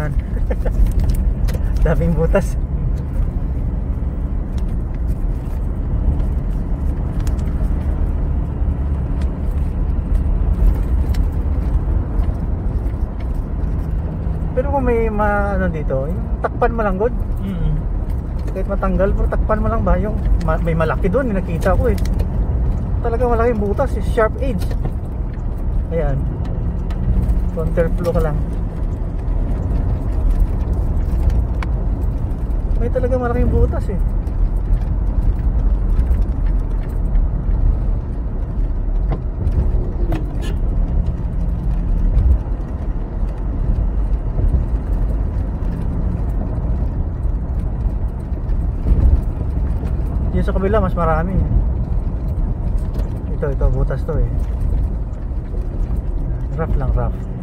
kailangan. Daming butas. Pero kung may ma ano dito, yung takpan mo lang god. Mm. Kahit matanggal, pero takpan mo lang ba yung ma- may malaki doon, nakita ko eh. Talaga malaking butas, eh, sharp edge. Ayan. Counterflow ka lang. May talaga malaking butas eh. Yung sa kabila mas marami. Ito, ito butas to eh. Rough lang, rough.